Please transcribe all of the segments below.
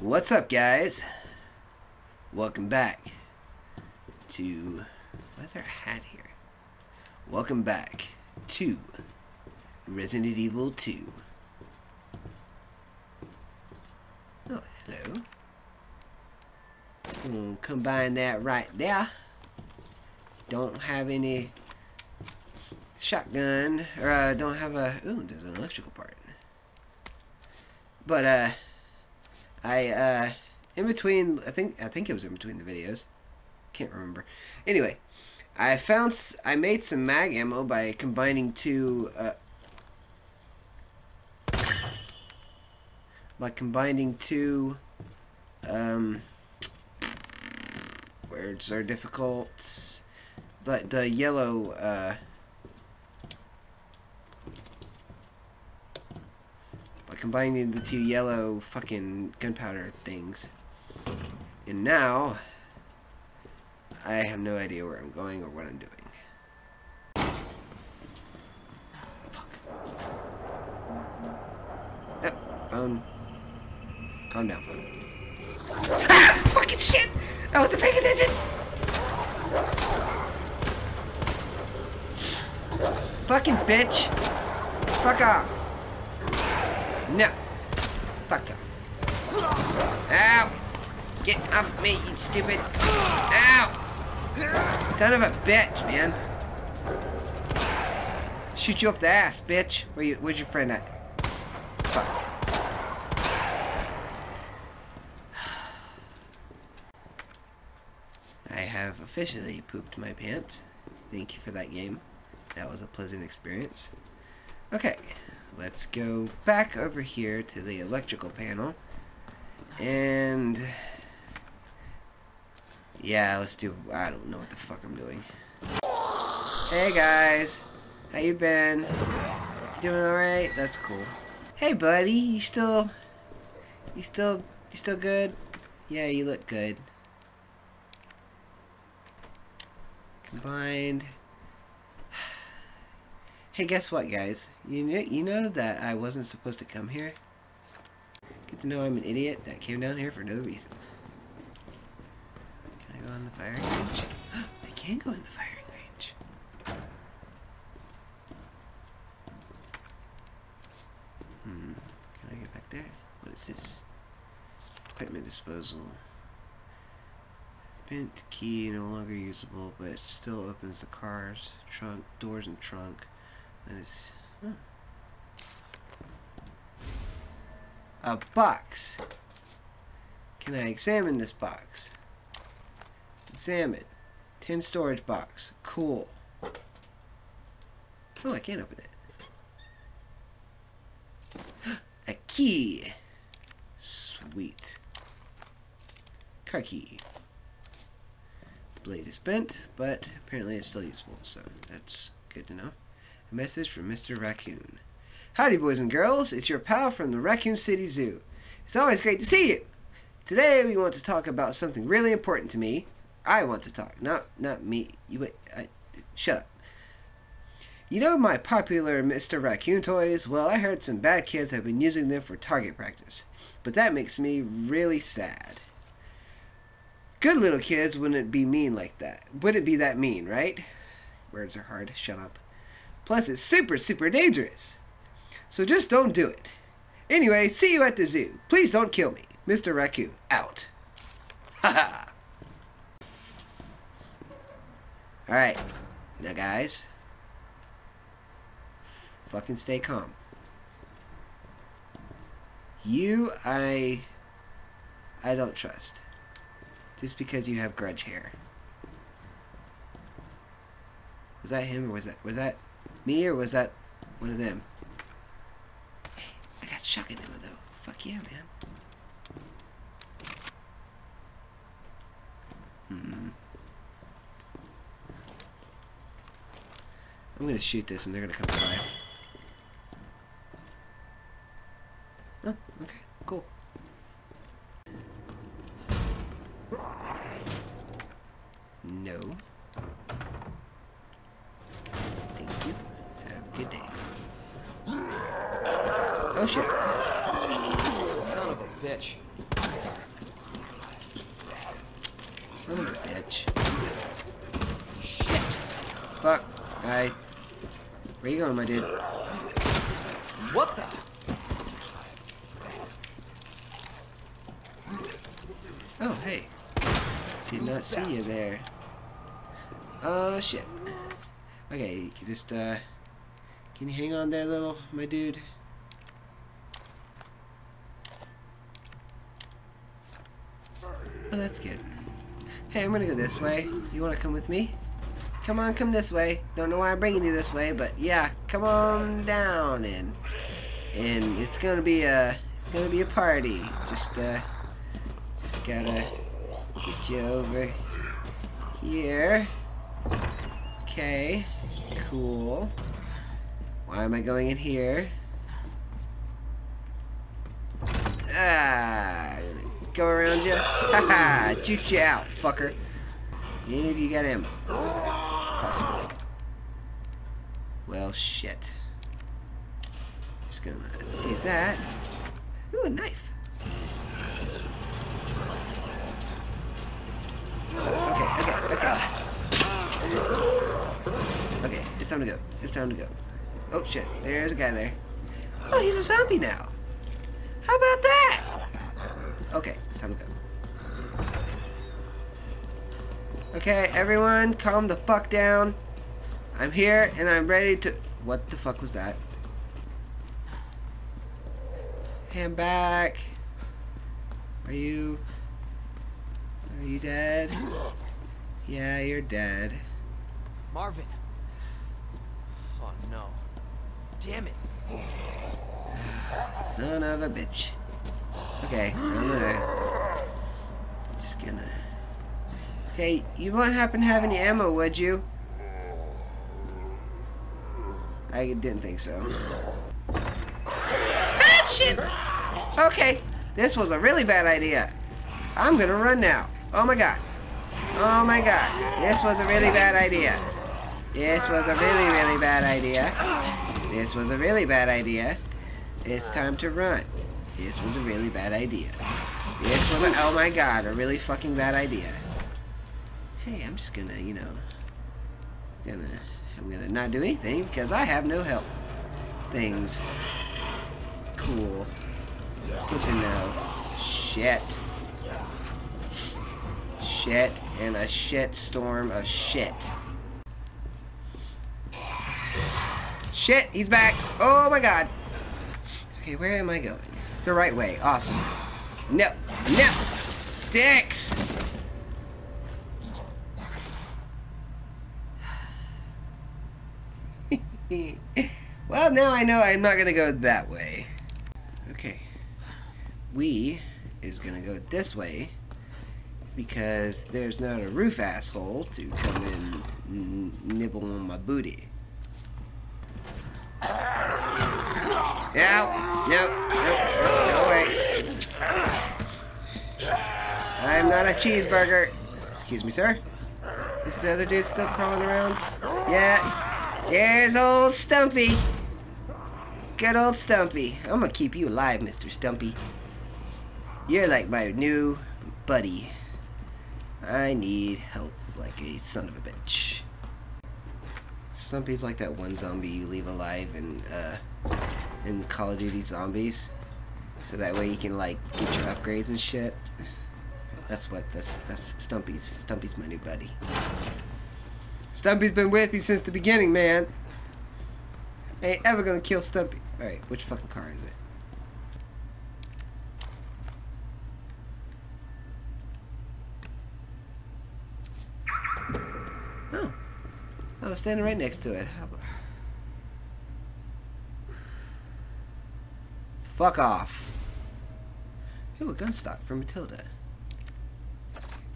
What's up, guys? Welcome back to. Why's our hat here? Welcome back to Resident Evil 2. Oh, hello. Just gonna combine that right there. Don't have any shotgun, or uh, don't have a. Ooh, there's an electrical part. But uh, I uh, in between. I think I think it was in between the videos. Can't remember. Anyway, I found I made some mag ammo by combining two. Uh, by combining two. Um, words are difficult. The the yellow. Uh, combining the two yellow fucking gunpowder things. And now, I have no idea where I'm going or what I'm doing. Fuck. Yep, phone. Calm down. Ah! Fucking shit! I wasn't paying attention! Fucking bitch! Fuck off! No! Fuck off. Ow! Get off me, you stupid! Ow! Son of a bitch, man! Shoot you up the ass, bitch! Where you, where's your friend at? Fuck. I have officially pooped my pants. Thank you for that game. That was a pleasant experience. Okay, let's go back over here to the electrical panel. And... Yeah, let's do... I don't know what the fuck I'm doing. Hey guys! How you been? Doing alright? That's cool. Hey buddy, you still... You still... You still good? Yeah, you look good. Combined. Hey, guess what, guys? You know, you know that I wasn't supposed to come here? Get to know I'm an idiot that came down here for no reason. Can I go on the firing range? I can go in the firing range. Hmm. Can I get back there? What is this? Equipment disposal. Bent key no longer usable, but still opens the car's trunk, doors and trunk. Huh. a box. Can I examine this box? Examine. Tin storage box. Cool. Oh, I can't open it. A key. Sweet. Car key. The blade is bent, but apparently it's still useful, so that's good to know. Message from Mr. Raccoon. Howdy, boys and girls. It's your pal from the Raccoon City Zoo. It's always great to see you. Today we want to talk about something really important to me. I want to talk, not not me. You wait. I, shut up. You know my popular Mr. Raccoon toys? Well, I heard some bad kids have been using them for target practice. But that makes me really sad. Good little kids wouldn't be mean like that. Wouldn't be that mean, right? Words are hard. Shut up. Plus, it's super, super dangerous. So just don't do it. Anyway, see you at the zoo. Please don't kill me. Mr. Raccoon, out. Haha. Alright. Now, guys. Fucking stay calm. You, I... I don't trust. Just because you have grudge hair. Was that him or was that... Was that me or was that one of them? I got shotgun ammo though. Fuck yeah, man. Hmm. I'm gonna shoot this and they're gonna come life. Oh, okay, cool. No. Thank you. Have a good day. Oh shit. Son of a bitch. Son of a bitch. Shit! Fuck. Alright. Where you going, my dude? What the? Oh, hey. Did not see you there. Oh, shit. Okay, you can just, uh... Can you hang on there, little, my dude? Oh, that's good. Hey, I'm gonna go this way. You wanna come with me? Come on, come this way. Don't know why I'm bringing you this way, but yeah, come on down and and it's gonna be a it's gonna be a party. Just uh, just gotta get you over here. Okay, cool. Why am I going in here? Ah, go around you. Haha, juked you out, fucker. Any of you got him? Possibly. Well, shit. Just gonna do that. Ooh, a knife. Okay, okay, okay. Okay, it's time to go. It's time to go. Oh shit, there's a guy there. Oh, he's a zombie now. How about that? Okay, it's time to go. Okay, everyone, calm the fuck down. I'm here and I'm ready to. What the fuck was that? Hey, I'm back. Are you. Are you dead? Yeah, you're dead. Marvin. Oh no. Damn it. Son of a bitch. Okay, I'm. Just gonna. Hey, you won't happen to have any ammo, would you? I didn't think so. Ah, shit! Okay, this was a really bad idea. I'm gonna run now. Oh my god. Oh my god. This was a really bad idea. This was a really, really bad idea. This was a really bad idea. It's time to run. This was a really bad idea. This was a, oh my god, a really fucking bad idea. Hey, I'm just gonna, you know, gonna, I'm gonna not do anything because I have no help. Things. Cool. Good to know. Shit. Shit and a shit storm of shit. Shit, he's back. Oh my god. Okay, where am I going? The right way. Awesome. No. No. Dicks. well, now I know I'm not to go that way. Okay. We is to go this way because there's not a roof asshole to come and nibble on my booty. Yeah, no, no, no, no way. I'm not a cheeseburger. Excuse me, sir. Is the other dude still crawling around? Yeah. There's old Stumpy. Good old Stumpy. I'm gonna keep you alive, Mr. Stumpy. You're like my new buddy. I need help like a son of a bitch. Stumpy's like that one zombie you leave alive in uh, in Call of Duty Zombies, so that way you can like get your upgrades and shit. That's what that's that's Stumpy's. Stumpy's my new buddy. Stumpy's been with me since the beginning, man. Ain't ever gonna kill Stumpy. All right, which fucking car is it? Oh. I was standing right next to it. How about... Fuck off. Ooh, a gun stock for Matilda.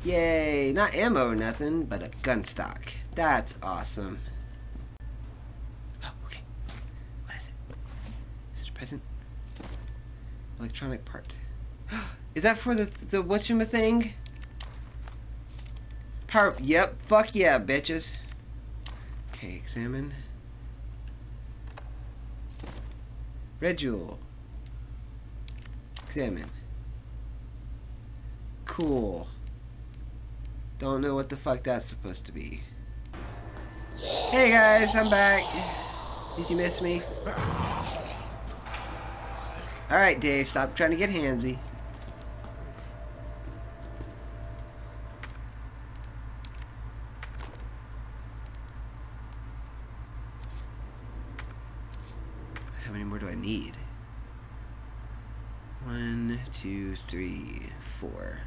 Yay, not ammo or nothing, but a gun stock. That's awesome. Oh, okay. What is it? Is it a present? Electronic part. Is that for the the whatchama thing? Power. Yep. Fuck yeah, bitches. Okay, examine. Red jewel. Examine. Cool. Don't know what the fuck that's supposed to be. Hey guys, I'm back. Did you miss me? Alright, Dave, stop trying to get handsy. How many more do I need? One, two, three, four.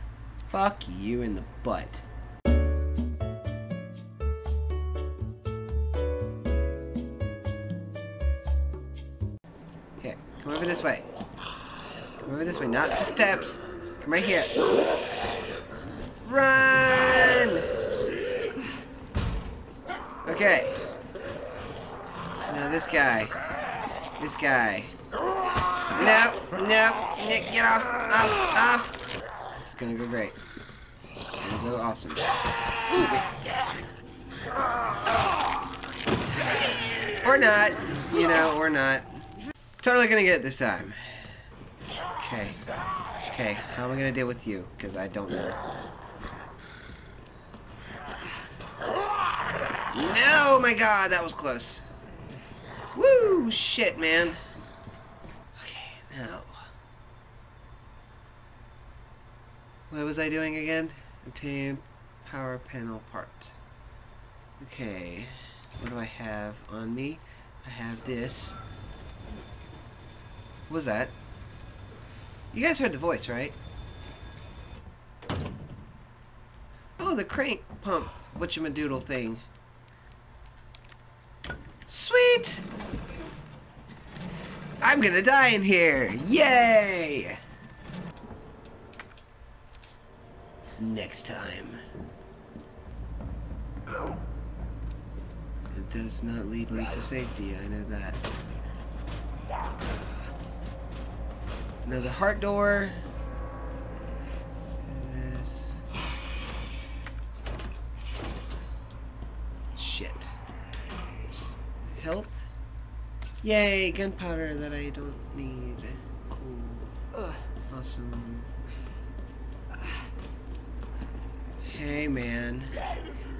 Fuck you in the butt. Okay, come over this way. Come over this way, not the steps. Come right here. Run! Okay. Now this guy. This guy. No, no, Nick, get off, off, off. This is gonna go great. It's gonna go awesome. Or not, you know, or not. Totally gonna get it this time. Okay. Okay, how am I gonna deal with you? Because I don't know. No, my god, that was close. Woo, shit, man. Now. What was I doing again? Obtain power panel part. Okay, what do I have on me? I have this. What was that? You guys heard the voice, right? Oh, the crank pump whatchamadoodle thing. Sweet! I'm gonna die in here! Yay! Next time. It does not lead me to safety, I know that. Another heart door. This. Shit. Health. Yay, gunpowder that I don't need. Cool. Ugh. Awesome. Hey man,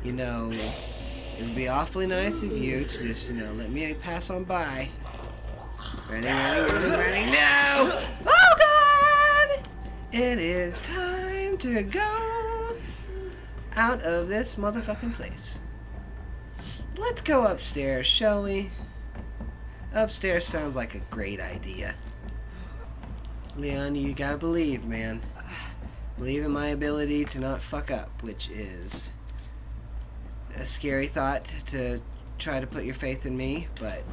you know, it would be awfully nice of you to just, you know, let me pass on by. Running, running, running, running, no! Oh god! It is time to go out of this motherfucking place. Let's go upstairs, shall we? Upstairs sounds like a great idea. Leon, you gotta believe, man. Believe in my ability to not fuck up, which is a scary thought to try to put your faith in me, but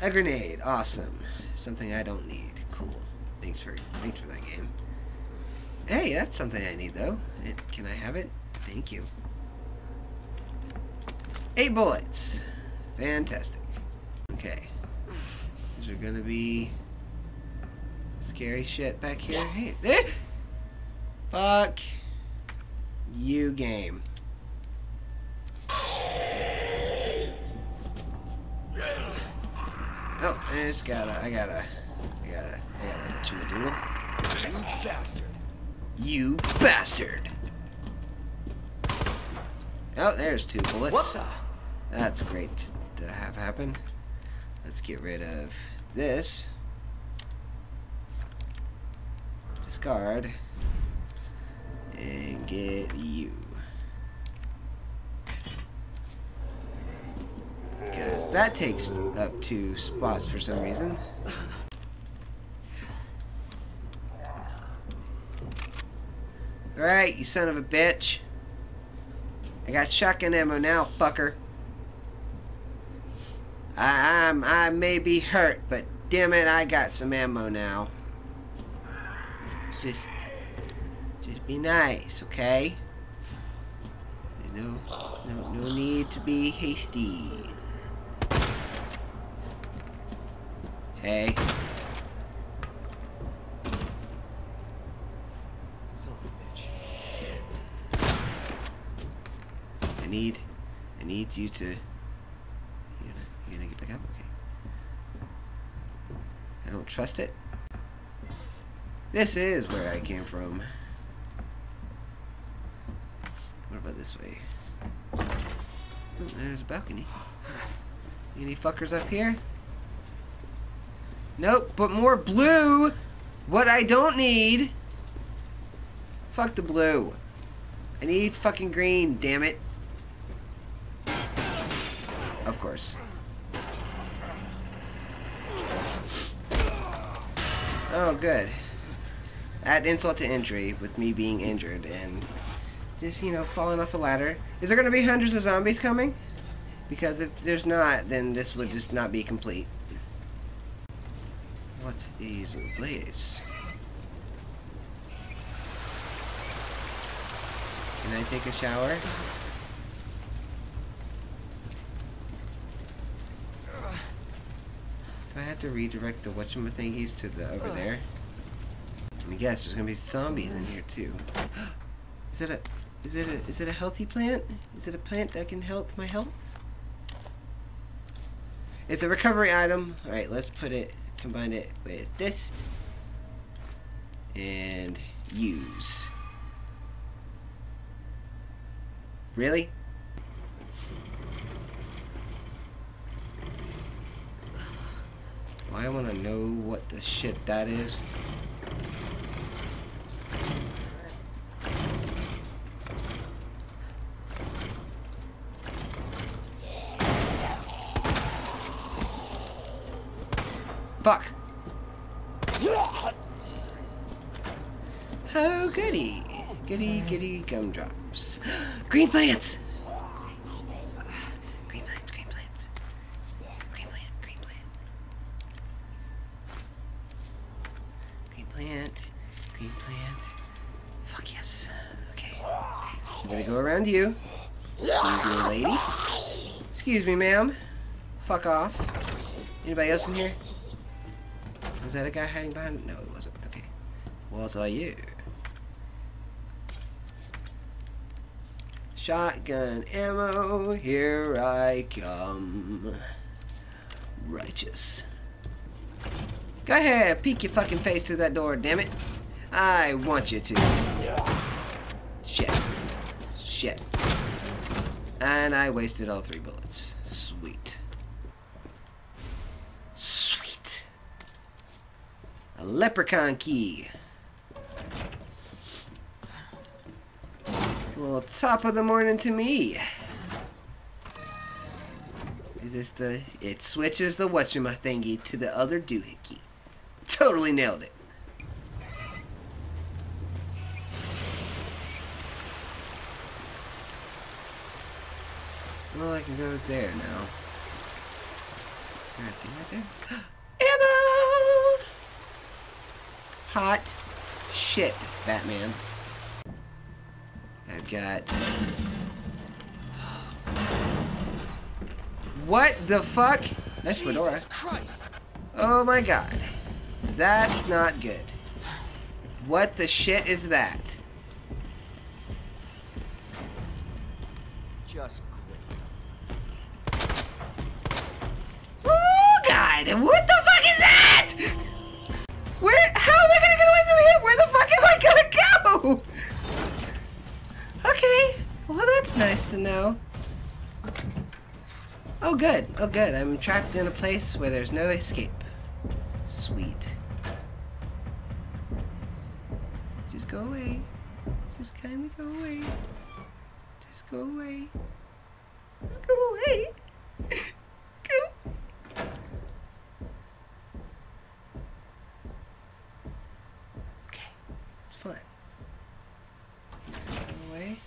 a grenade, awesome. Something I don't need. Cool. Thanks for thanks for that game. Hey, that's something I need though. It, can I have it? Thank you. Eight bullets. Fantastic. Okay. Is there gonna be scary shit back here? Hey, eh! Fuck you, game. Oh, I just gotta, I gotta, I gotta, I gotta let you do You bastard. You bastard! Oh, there's two bullets. What the? That's great to have happen. Let's get rid of this. Discard. And get you. Because that takes up two spots for some reason. Alright, you son of a bitch. I got shotgun ammo now, fucker. I, I'm, I may be hurt, but damn it, I got some ammo now. Just, just be nice, okay? You know, no, no need to be hasty. Hey. I need, I need you to. You gonna, you gonna get back up? Okay. I don't trust it. This is where I came from. What about this way? There's a balcony. Any fuckers up here? Nope, but more blue! What I don't need! Fuck the blue. I need fucking green, damn it. Of course. Oh, good. Add insult to injury with me being injured and just, you know, falling off a ladder. Is there going to be hundreds of zombies coming? Because if there's not, then this would just not be complete. What is this? Can I take a shower? Do I have to redirect the whatchamathingies to the over there? Let me guess, there's gonna be zombies in here too. Is it a is it a is it a healthy plant? Is it a plant that can help my health? It's a recovery item. Alright, let's put it combine it with this and use. Really? I want to know what the shit that is. Fuck. Oh, goody. Goody, goody gumdrops. Green plants! Green plants, green plants. Green plant, green plant. Green plant, green plant. Fuck yes. Okay. I'm gonna go around you. Excuse me, lady. Excuse me, ma'am. Fuck off. Anybody else in here? Was that a guy hiding behind? No, it wasn't. Okay. Well, it's all you. Shotgun ammo, here I come. Righteous. Go ahead, peek your fucking face through that door, damn it. I want you to. Yeah. Shit. Shit. And I wasted all three bullets. Sweet. Sweet. A leprechaun key. Well, top of the morning to me. Is this the... It switches the whatchamathingy to the other doohickey. Totally nailed it. Go there now. Is there a thing right there? Ammo! Hot shit, Batman. I've got... What the fuck? That's Fedora. Jesus Christ! Oh my god. That's not good. What the shit is that? Just God, what the fuck is that? Where, how am I gonna get away from here? Where the fuck am I gonna go? Okay, well that's nice to know. Oh good, oh good, I'm trapped in a place where there's no escape. Sweet. Just go away. Just kindly go away. Just go away. Just go away. Go. Okay, it's fine. Go away,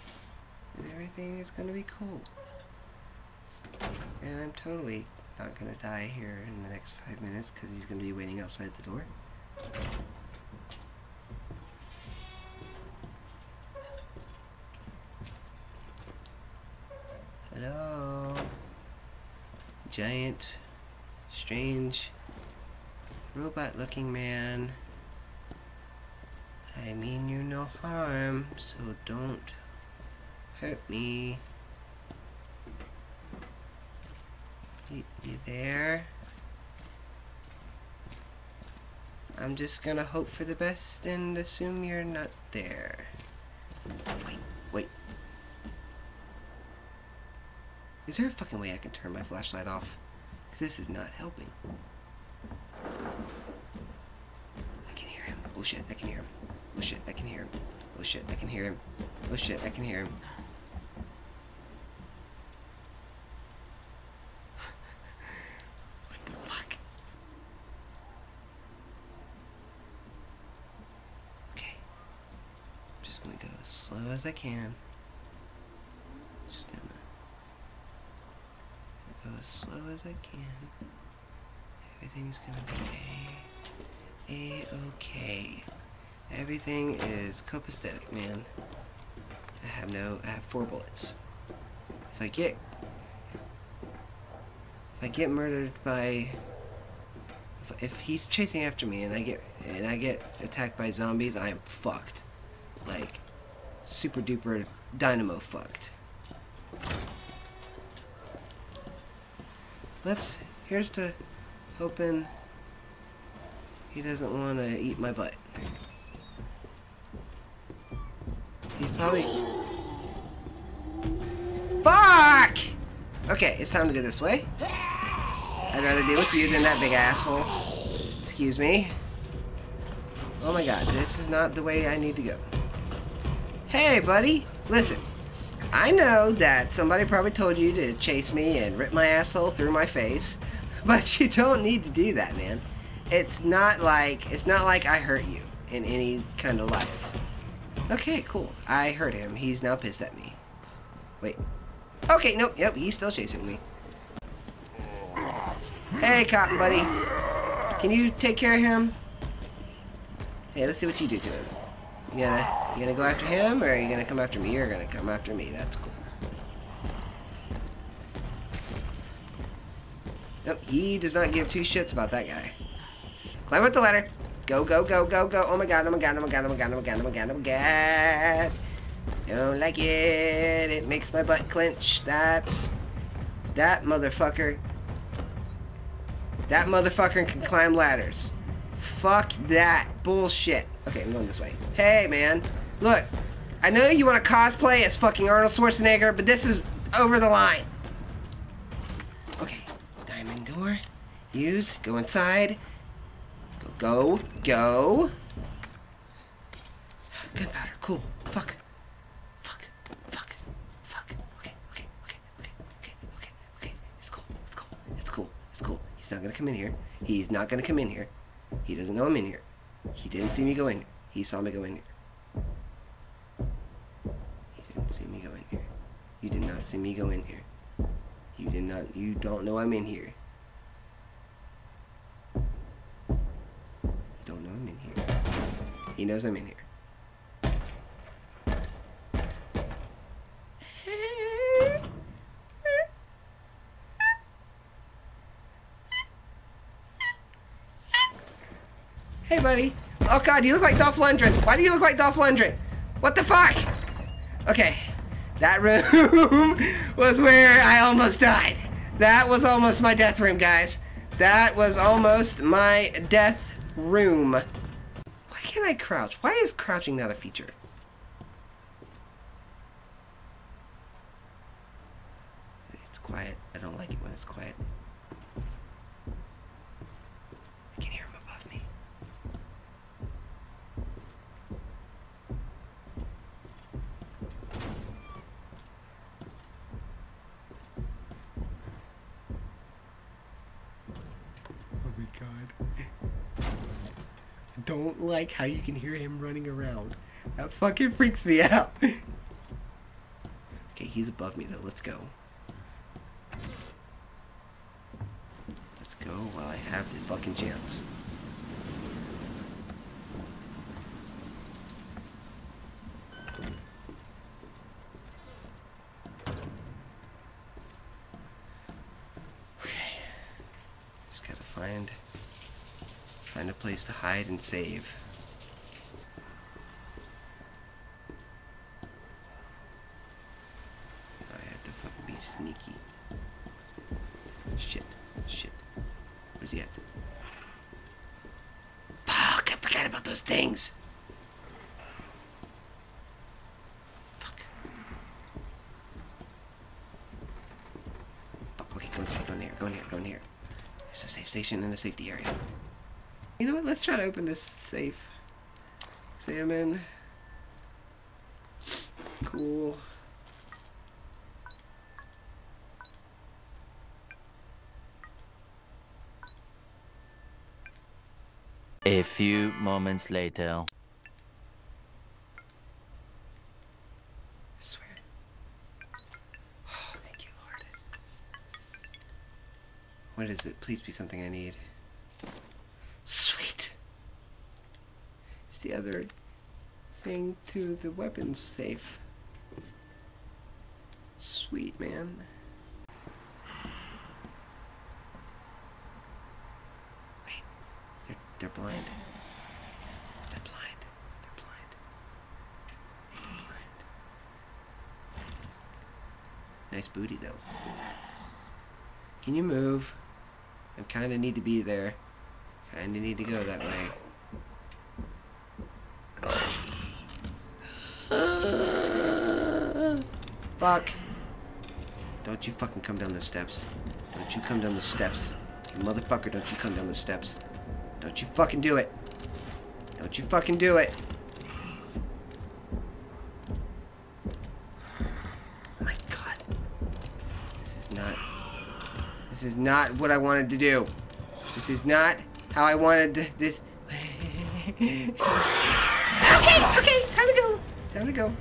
and gonna be cool. And I'm totally not gonna die here in the next five minutes because he's gonna be waiting outside the door. Hello. Giant, strange, robot looking man. I mean you no harm, so don't hurt me. You, you there? I'm just gonna hope for the best and assume you're not there. Wait, wait. Is there a fucking way I can turn my flashlight off? Because this is not helping. I can hear him. Oh shit, I can hear him. Oh shit, I can hear him. Oh shit, I can hear him. Oh shit, I can hear him. what the fuck? Okay. I'm just gonna go as slow as I can. Just gonna go as slow as I can. Everything's gonna be a a okay. Everything is copacetic, man. I have no. I have four bullets. If I get if I get murdered by if, if he's chasing after me and I get and I get attacked by zombies, I am fucked. Like super duper dynamo fucked. Let's here's to hoping he doesn't want to eat my butt. He's probably Fuck! Okay, it's time to go this way. I'd rather deal with you than that big asshole. Excuse me. Oh my god, this is not the way I need to go. Hey, buddy! Listen, I know that somebody probably told you to chase me and rip my asshole through my face, but you don't need to do that, man. It's not like it's not like I hurt you in any kind of life. Okay, cool. I hurt him. He's now pissed at me. Wait. Okay, nope, yep, he's still chasing me. Hey, Cotton Buddy. Can you take care of him? Hey, let's see what you do to him. You gonna, you gonna go after him, or are you gonna come after me? You're gonna come after me. That's cool. Nope, he does not give two shits about that guy. Climb up the ladder. Go, go, go, go, go. Oh my god, oh my god, oh my god, oh my god, oh my god, oh my god, oh my god. Don't like it. It makes my butt clench. That's... That motherfucker. That motherfucker can climb ladders. Fuck that bullshit. Okay, I'm going this way. Hey, man. Look, I know you want to cosplay as fucking Arnold Schwarzenegger, but this is over the line. Okay, diamond door. Use. Go inside. Go, go, go. Gunpowder. Cool. Fuck. Fuck. Fuck. Fuck. Okay, okay, okay, okay, okay, okay, okay. It's cool. It's cool. It's cool. It's cool. He's not gonna come in here. He's not gonna come in here. He doesn't know I'm in here. He didn't see me go in. He saw me go in. He didn't see me go in here. You did not see me go in here. You did not. You don't know I'm in here. You don't know I'm in here. He knows I'm in here. Hey, buddy. Oh, God, you look like Dolph Lundgren. Why do you look like Dolph Lundgren? What the fuck? Okay, that room was where I almost died. That was almost my death room, guys. That was almost my death room. Why can't I crouch? Why is crouching not a feature? It's quiet. I don't like it when it's quiet. I can hear him above me. Oh my god. I don't like how you can hear him running around. That fucking freaks me out. okay, he's above me though. Let's go. Let's go while I have the fucking chance. Okay. Just gotta find find a place to hide and save. I have to fucking be sneaky. Shit. Shit. Where's he at? Fuck, I forgot about those things. Oh, here, go in here, go in here. There's a safe station and a safety area. You know what? Let's try to open this safe. Salmon. Cool. A few moments later. Swear. Oh, thank you, Lord. What is it? Please be something I need. Sweet. It's the other thing to the weapons safe. Sweet, man. Wait. They're, they're blind. They're blind. They're blind. They're blind. Nice booty, though. Can you move? I kind of need to be there. Kind of need to go that way. Fuck. Don't you fucking come down the steps. Don't you come down the steps. You motherfucker, don't you come down the steps. Don't you fucking do it. Don't you fucking do it. Oh my god. This is not... This is not what I wanted to do. This is not how I wanted to, this... okay, okay, time to go. Time to go.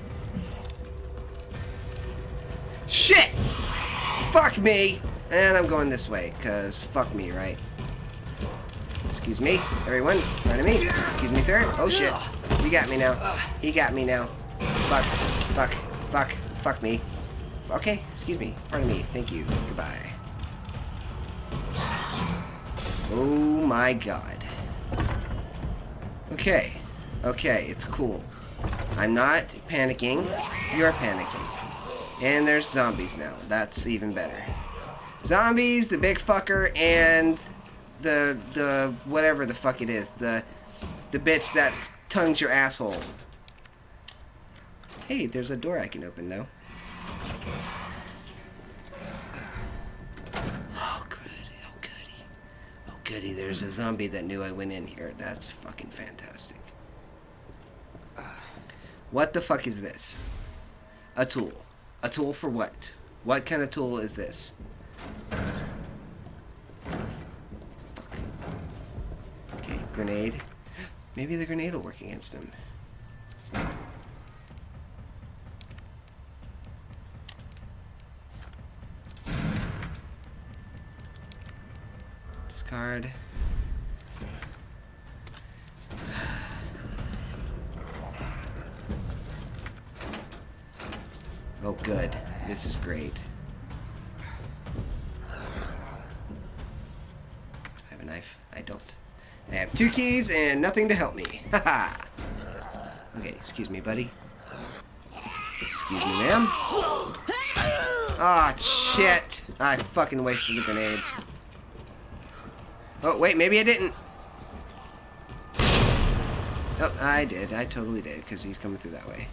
Fuck me! And I'm going this way, because fuck me, right? Excuse me, everyone. Pardon me. Excuse me, sir. Oh shit. You got me now. He got me now. Fuck. Fuck. Fuck. Fuck me. Okay, excuse me. Pardon me. Thank you. Goodbye. Oh my god. Okay. Okay, it's cool. I'm not panicking. You're panicking. And there's zombies now. That's even better. Zombies, the big fucker, and the the whatever the fuck it is. The the bitch that tongues your asshole. Hey, there's a door I can open though. Oh goody, oh goody. Oh goody, there's a zombie that knew I went in here. That's fucking fantastic. What the fuck is this? A tool. A tool for what? What kind of tool is this? Okay, grenade. Maybe the grenade will work against him. Discard. Oh, good. This is great. I have a knife. I don't. I have two keys and nothing to help me. Haha. okay, excuse me, buddy. Excuse me, ma'am. Ah, shit. I fucking wasted the grenade. Oh, wait, maybe I didn't. Oh, I did. I totally did, because he's coming through that way.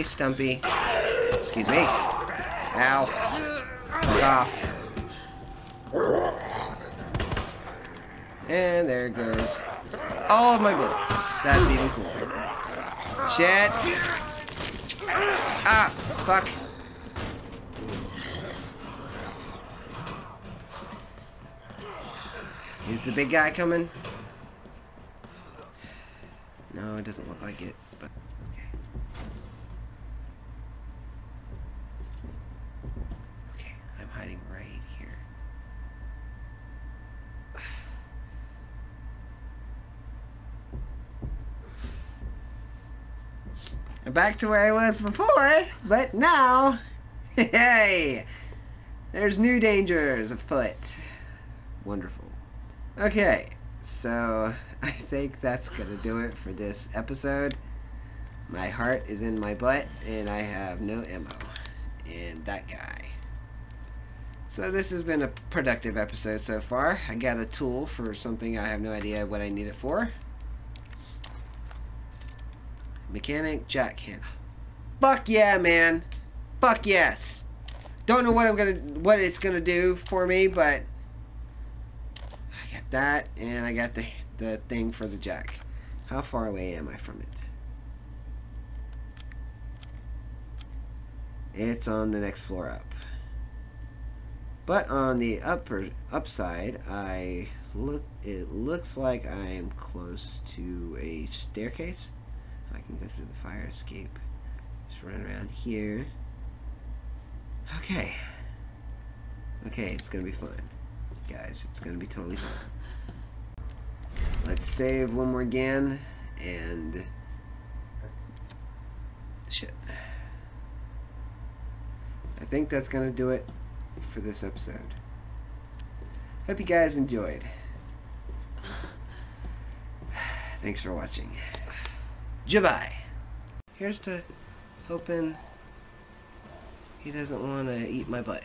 Hey, Stumpy. Excuse me. Ow. Fuck off. And there goes all of my bullets. That's even cooler. Shit. Ah, fuck. Is the big guy coming? No, it doesn't look like it, but okay. Okay, I'm hiding right here. I'm back to where I was before, but now, hey, there's new dangers afoot. Wonderful. Okay, so I think that's gonna do it for this episode. My heart is in my butt, and I have no ammo. And that guy. So this has been a productive episode so far. I got a tool for something I have no idea what I need it for. Mechanic jackhammer. Fuck yeah, man. Fuck yes. Don't know what I'm gonna what it's gonna do for me, but I got that and I got the the thing for the jack. How far away am I from it? It's on the next floor up. But on the upper upside, I look it looks like I am close to a staircase. I can go through the fire escape. Just run around here. Okay. Okay, it's gonna be fun. Guys, it's gonna be totally fun. Let's save one more again and shit. I think that's gonna do it for this episode. Hope you guys enjoyed. Thanks for watching. Goodbye. Here's to hoping he doesn't want to eat my butt.